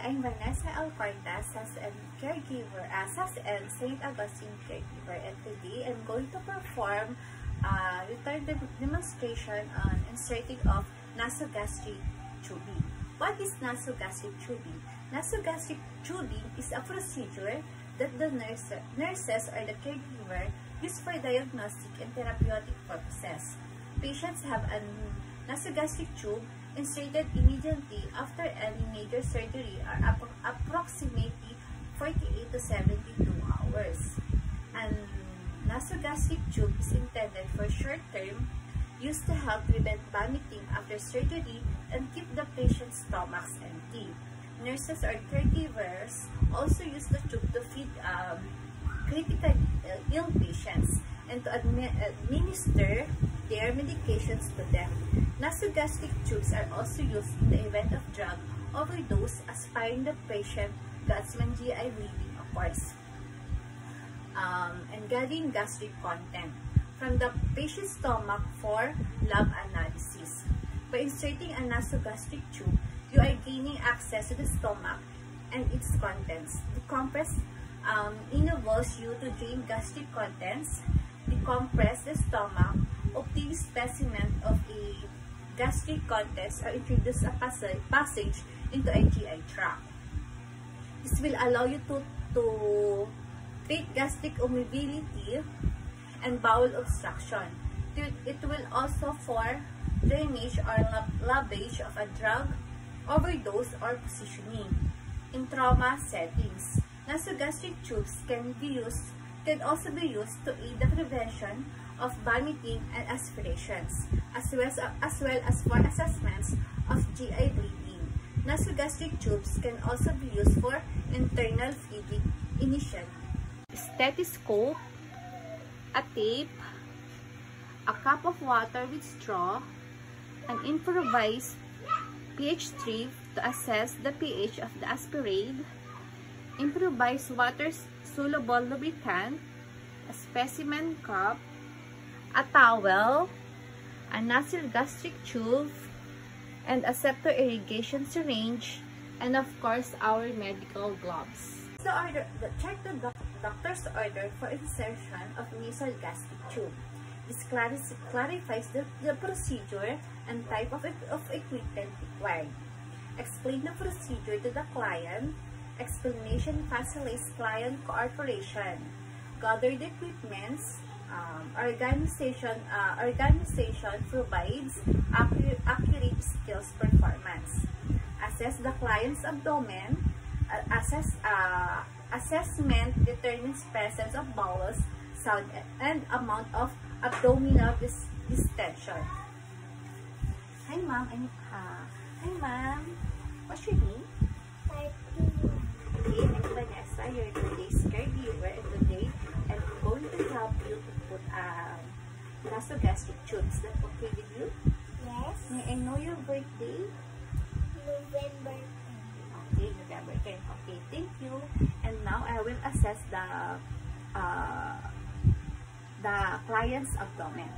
I'm Vanessa Alcorta, SASN caregiver, uh, SASN St. Augustine caregiver, and today I'm going to perform a return de demonstration on inserting of nasogastric tubing. What is nasogastric tubing? Nasogastric tubing is a procedure that the nurse, nurses or the caregiver use for diagnostic and therapeutic purposes. Patients have a nasogastric tube inserted immediately after any major surgery are ap approximately 48 to 72 hours. And nasogastric tube is intended for short-term use to help prevent vomiting after surgery and keep the patient's stomachs empty. Nurses or caregivers also use the tube to feed um, critically ill patients and to admi administer their medications to them. Nasogastric tubes are also used in the event of drug overdose aspiring the patient Gatsman GI occurs. Um, and gathering gastric content from the patient's stomach for lab analysis. By inserting a nasogastric tube, you are gaining access to the stomach and its contents. The compress um, enables you to drain gastric contents, decompress the stomach, obtain specimen of a gastric contents or introduce a passage into a GI tract. This will allow you to, to treat gastric immobility and bowel obstruction. It will also for drainage or lavage of a drug, overdose, or positioning. In trauma settings, nasogastric tubes can be used can also be used to aid the prevention of vomiting and aspirations, as well as, as well as for assessments of GI bleeding. Nasogastric tubes can also be used for internal feeding initially. Stethoscope, a tape, a cup of water with straw, an improvised pH strip to assess the pH of the aspirate, improvised water-soluble lubricant, a specimen cup, a towel, a nasogastric tube, and a septal irrigation syringe, and of course, our medical gloves. The order, check the doc doctor's order for insertion of nasal gastric tube. This clarifies the, the procedure and type of, of equipment required. Explain the procedure to the client. Explanation facilitates client cooperation. Gather the equipments, um, organization uh, organization provides accurate, accurate skills performance. Assess the client's abdomen. Uh, assess uh, assessment determines presence of bowels, sound, and amount of abdominal dis distension. Hi, ma'am. Uh, hi, ma'am. What's your name? Um, nasogastric tubes. That okay with you? Yes. May I know your birthday? November 10. Okay, November 10. Okay, thank you. And now I will assess the uh, the client's abdomen.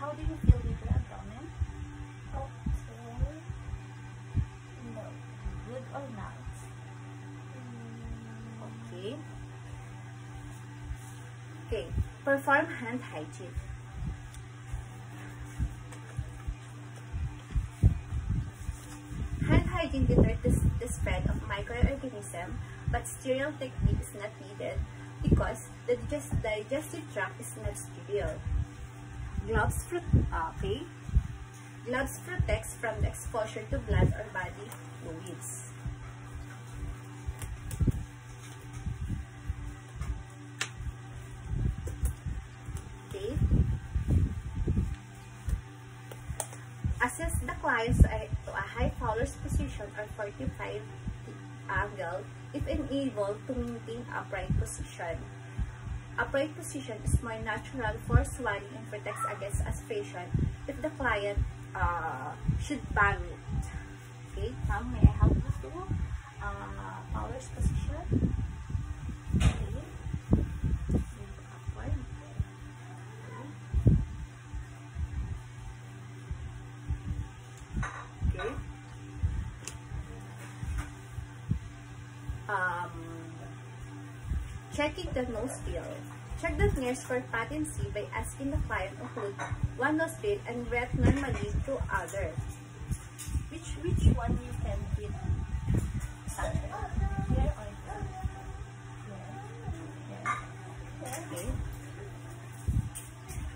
How do you feel with your abdomen? Okay. No. Good or not? Okay. Okay. Perform hand hygiene. Hand hygiene deters the, spread of microorganisms, but sterile technique is not needed because the digestive tract is not sterile. Gloves, uh, okay. Gloves protects from the exposure to blood or body fluids. Assess the clients to a high Fowler's position or 45 angle if unable to maintain upright position. Upright position is more natural for swallowing and protects against aspiration if the client uh, should bang it. Okay, Tom, may I help you uh, Fowler's position? Um, checking the nostril. Check the smears for patency by asking the client to hold one nostril and breath normally to other. Which which one you can breathe? Here or here? Okay.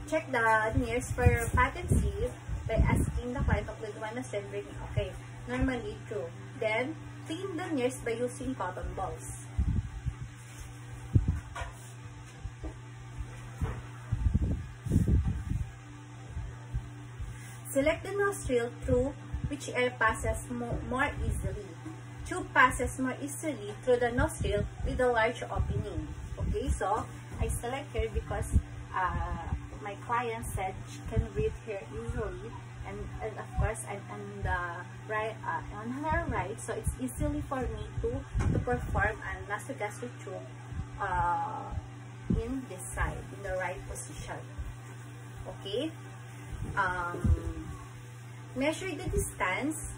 Check the nares for patency by asking the client to hold one and breathing. Okay. Normally true. Then, clean the nares by using cotton balls. Select the nostril through which air passes mo more easily. Tube passes more easily through the nostril with a large opening. Okay, so I select here because uh, my client said she can breathe here easily and, and of course I'm on the right uh, on her right so it's easily for me to to perform a nasogastric tube uh, in this side in the right position. Okay? Um, measure the distance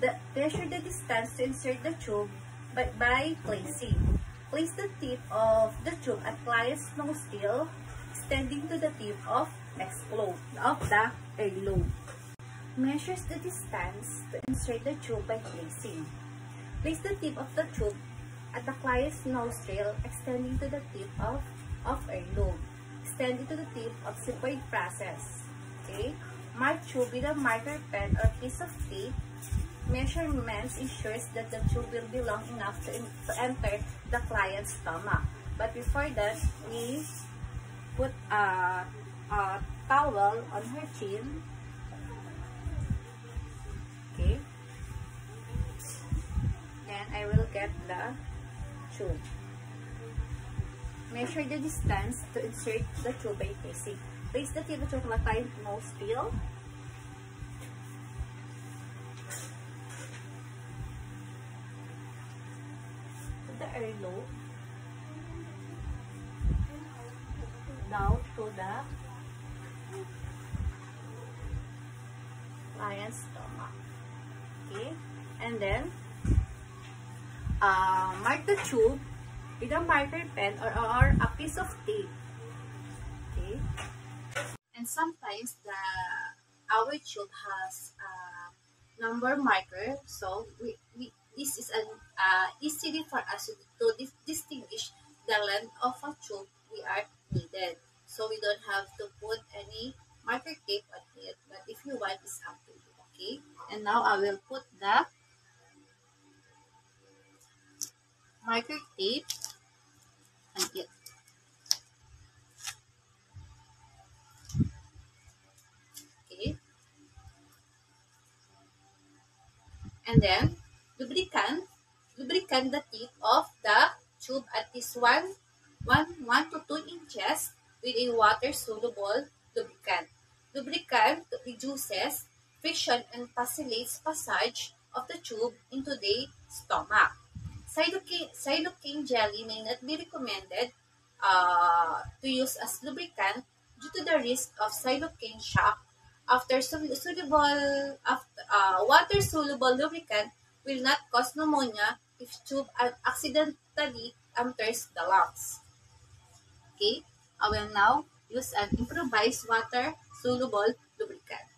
the measure the distance to insert the tube but by placing place the tip of the tube at client's nostril extending to the tip of explode of the earlobe. Measures the distance to insert the tube by placing. Place the tip of the tube at the client's nostril extending to the tip of, of earlobe. Extending to the tip of sigmoid process. Okay? Mark tube with a marker pen or piece of tape. Measurements ensures that the tube will be long enough to, to enter the client's stomach. But before that, we put a, a towel on her chin. Okay. Then I will get the tube. Measure the distance to insert the tube by placing. Place the of chocolate type nose peel. Put the earlobe down to the stomach. Okay, and then uh, mark the tube with a marker pen or, or a piece of tape. Okay, and sometimes the our tube has a number marker, so we, we this is an uh, for us to, to distinguish the length of a tube we are needed. So we don't have to put any marker tape on it. But if you want, it's up to you. Okay? And now I will put the marker tape on it. Okay? And then, lubricant, lubricant the tip of the tube at this one, one, one to two inches with a water-soluble lubricant. Lubricant reduces friction and facilitates passage of the tube into the stomach. Xylocaine jelly may not be recommended uh, to use as lubricant due to the risk of Xylocaine shock after soluble after, uh, water soluble lubricant will not cause pneumonia if tube accidentally enters the lungs. Okay, I will now use an improvised water soluble lubricant.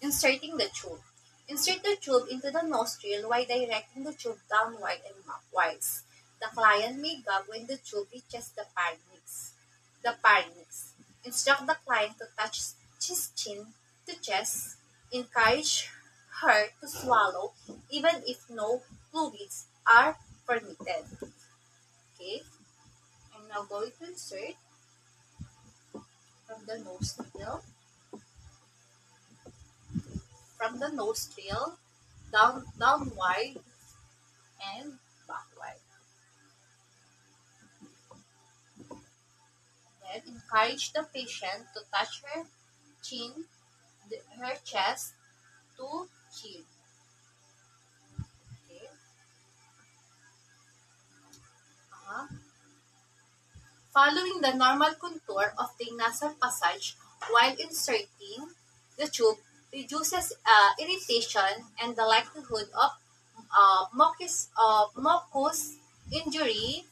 Inserting the tube. Insert the tube into the nostril while directing the tube downward and upwards. The client may gag when the tube reaches the pharynx. The pharynx. Instruct the client to touch his chin to chest. Encourage her to swallow even if no fluids are permitted. Okay. I'm now going to insert from the nostril. From the nostril down downward and backward. Then encourage the patient to touch her chin, her chest to chin. Following the normal contour of the nasal passage while inserting the tube reduces uh, irritation and the likelihood of uh, mucus, uh, mucus injury.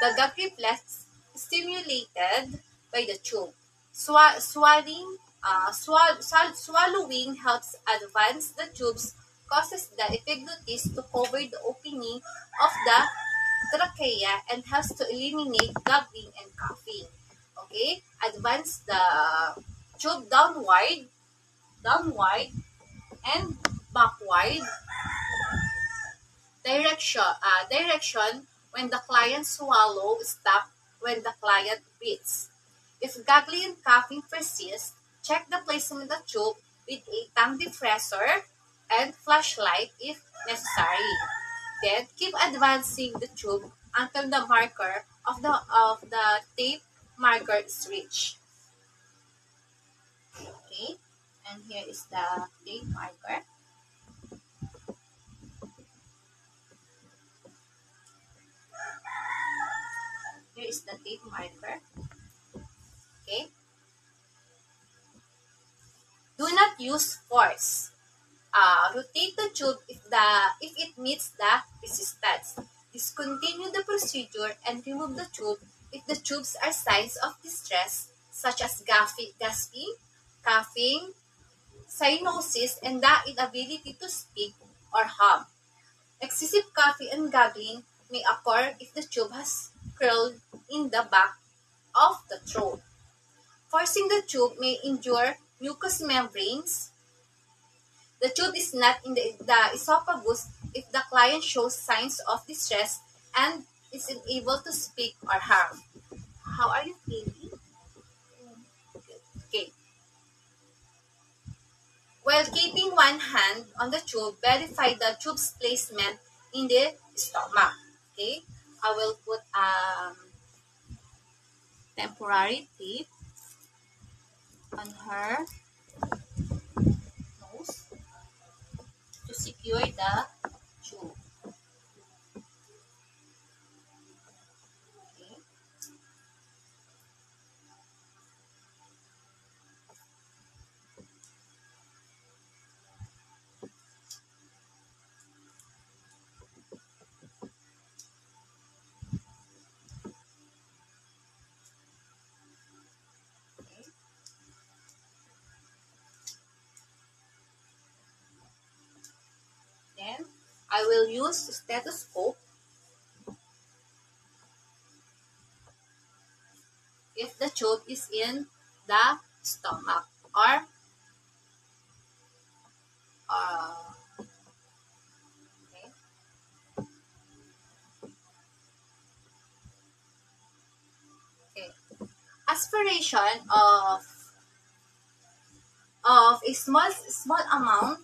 The gag reflex stimulated by the tube. Swa- swallowing, uh, swall- swall- swallowing helps advance the tubes, causes the epiglottis to cover the opening of the trachea and helps to eliminate gagging and coughing. Okay, advance the tube downward, downward, and backward direction. Uh, direction when the client swallow stop when the client breathes. If gagging and coughing persist, check the placement of the tube with a tongue depressor and flashlight if necessary. Then keep advancing the tube until the marker of the of the tape marker is reached. Okay, and here is the tape marker. Here is the tape marker. Okay. Do not use force. Uh, rotate the tube if the if it meets the resistance. Discontinue the procedure and remove the tube if the tubes are signs of distress such as gasping, coughing, cyanosis, and the inability to speak or hum. Excessive coughing and gagging may occur if the tube has curled in the back of the throat. Forcing the tube may injure mucous membranes. The tube is not in the, the esophagus if the client shows signs of distress and is unable to speak or hum. How are you feeling? Okay. While keeping one hand on the tube, verify the tube's placement in the stomach. Okay, I will put um, temporary tape on her nose to secure the I will use the stethoscope if the tube is in the stomach or uh. Aspiration of of a small small amount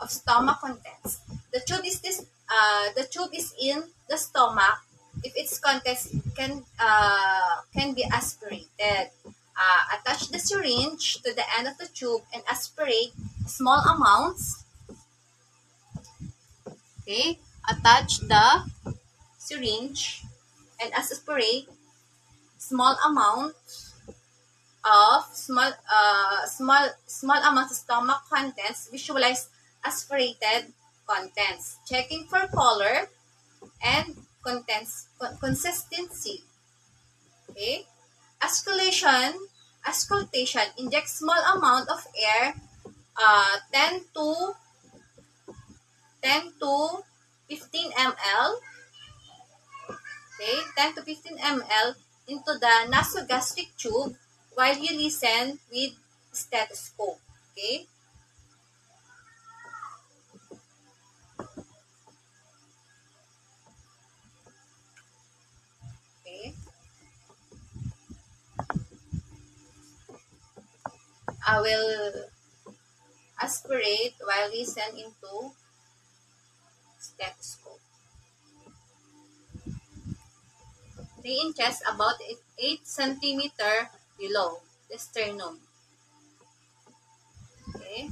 of stomach contents. The tube is this uh, the tube is in the stomach. If its contents can uh, can be aspirated. Uh, attach the syringe to the end of the tube and aspirate small amounts. Okay, attach the syringe and aspirate small amounts of small uh, small small amounts of stomach contents visualize aspirated contents. Checking for color and contents con- consistency. Okay? Escalation auscultation inject small amount of air uh, 10 to 10 to 15 ml okay? 10 to 15 ml into the nasogastric tube while you listen with stethoscope. Okay. I will aspirate while listen into stethoscope. They in chest about 8 centimeter below the sternum. Okay.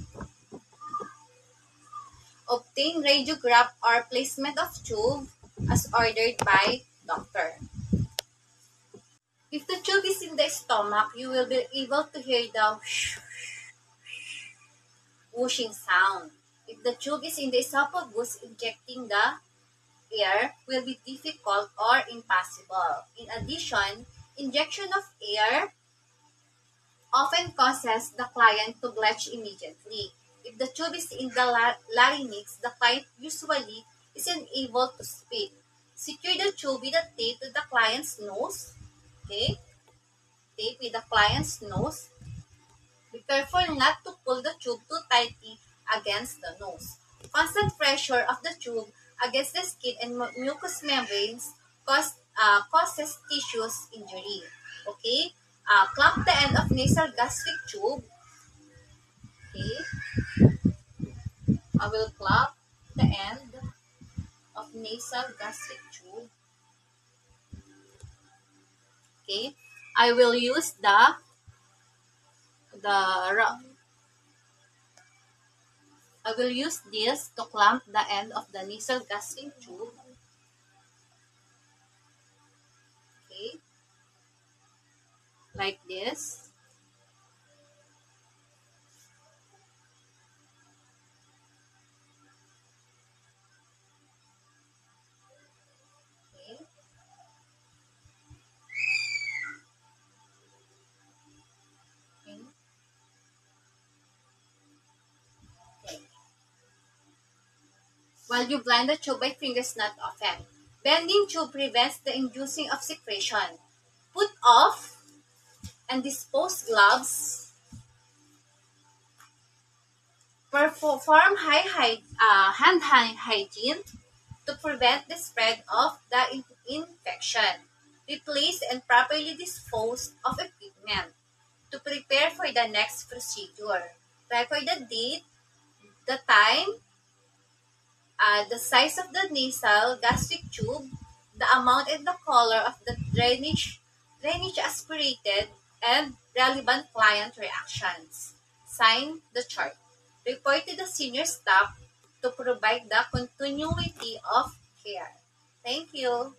Obtain radiograph or placement of tube as ordered by doctor. If the tube is in the stomach, you will be able to hear the whooshing sound. If the tube is in the esophagus, injecting the air will be difficult or impossible. In addition, injection of air often causes the client to bletch immediately. If the tube is in the larynx, the client usually is unable to speak. Secure the tube with a tape to the client's nose. Okay? Tape with the client's nose. Be careful not to pull the tube too tightly against the nose. Constant pressure of the tube against the skin and mucous membranes cause, uh, causes tissues injury. Okay? Uh, clamp the end of nasal gastric tube. Okay? I will clamp the end of nasal gastric tube. Okay? I will use the the I will use this to clamp the end of the nasal gastric tube. Okay. Like this. While you blind the tube by fingers not often. Bending tube prevents the inducing of secretion. Put off and dispose gloves. Perform high, high uh, hand hygiene to prevent the spread of the in infection. Replace and properly dispose of equipment to prepare for the next procedure. Record the date, the time, uh, the size of the nasal gastric tube, the amount and the color of the drainage, drainage aspirated, and relevant client reactions. Sign the chart. Report to the senior staff to provide the continuity of care. Thank you.